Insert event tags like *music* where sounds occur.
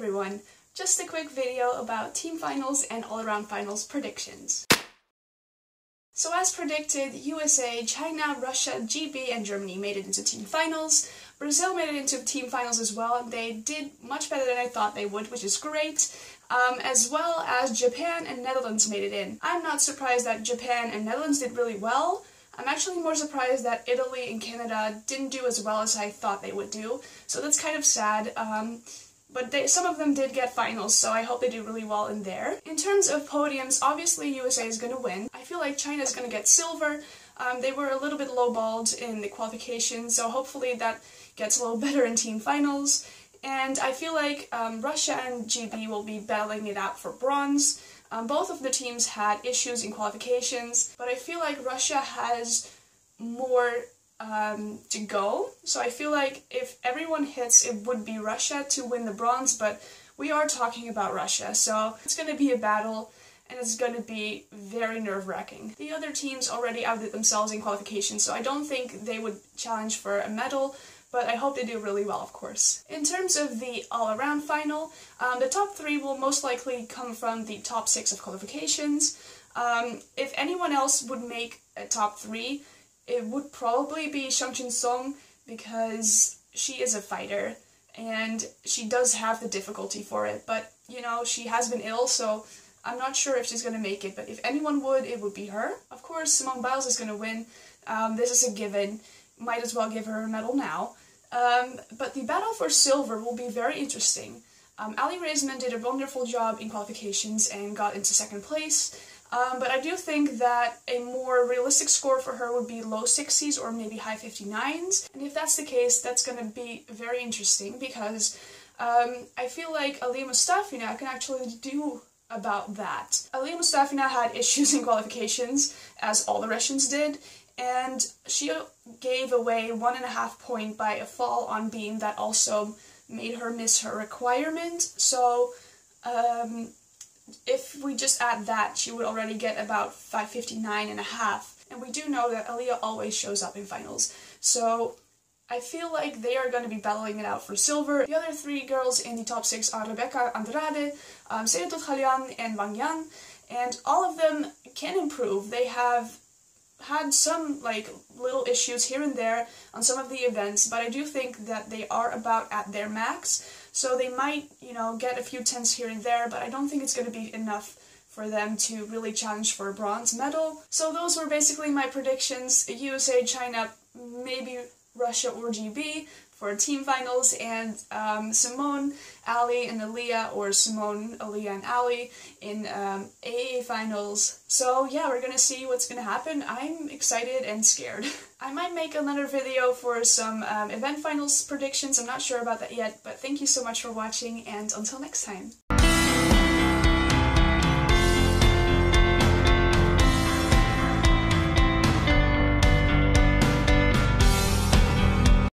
everyone, just a quick video about team finals and all-around finals predictions. So as predicted, USA, China, Russia, GB and Germany made it into team finals. Brazil made it into team finals as well, and they did much better than I thought they would, which is great. Um, as well as Japan and Netherlands made it in. I'm not surprised that Japan and Netherlands did really well. I'm actually more surprised that Italy and Canada didn't do as well as I thought they would do, so that's kind of sad. Um, but they, some of them did get finals, so I hope they do really well in there. In terms of podiums, obviously USA is going to win. I feel like China is going to get silver. Um, they were a little bit lowballed in the qualifications, so hopefully that gets a little *laughs* better in team finals. And I feel like um, Russia and GB will be battling it out for bronze. Um, both of the teams had issues in qualifications, but I feel like Russia has more um, to go. So I feel like if everyone hits, it would be Russia to win the bronze, but we are talking about Russia, so it's going to be a battle and it's going to be very nerve-wracking. The other teams already outdid themselves in qualification, so I don't think they would challenge for a medal, but I hope they do really well, of course. In terms of the all-around final, um, the top three will most likely come from the top six of qualifications. Um, if anyone else would make a top three, it would probably be Seong Song because she is a fighter and she does have the difficulty for it, but you know, she has been ill, so I'm not sure if she's gonna make it, but if anyone would, it would be her. Of course, Simone Biles is gonna win. Um, this is a given. Might as well give her a medal now. Um, but the battle for silver will be very interesting. Um, Aly Raisman did a wonderful job in qualifications and got into second place. Um, but I do think that a more realistic score for her would be low 60s or maybe high 59s. And if that's the case, that's going to be very interesting because um, I feel like Aliya Mustafina can actually do about that. Aliya Mustafina had issues *laughs* in qualifications, as all the Russians did, and she gave away one and a half point by a fall on beam that also made her miss her requirement. So um, if we just add that, she would already get about 559 and a half. And we do know that Aliya always shows up in finals. So I feel like they are going to be battling it out for silver. The other three girls in the top six are Rebeca Andrade, um, Seenatot and Wang Yan. And all of them can improve. They have had some like little issues here and there on some of the events, but I do think that they are about at their max. So they might, you know, get a few tenths here and there, but I don't think it's going to be enough for them to really challenge for a bronze medal. So those were basically my predictions. USA, China, maybe Russia or GB for team finals, and um, Simone, Aly, and Aliya, or Simone, Aliya, and Aly in um, AA finals. So yeah, we're gonna see what's gonna happen. I'm excited and scared. *laughs* I might make another video for some um, event finals predictions. I'm not sure about that yet, but thank you so much for watching, and until next time.